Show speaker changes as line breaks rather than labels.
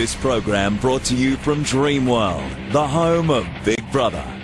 This program brought to you from Dreamworld, the home of Big Brother.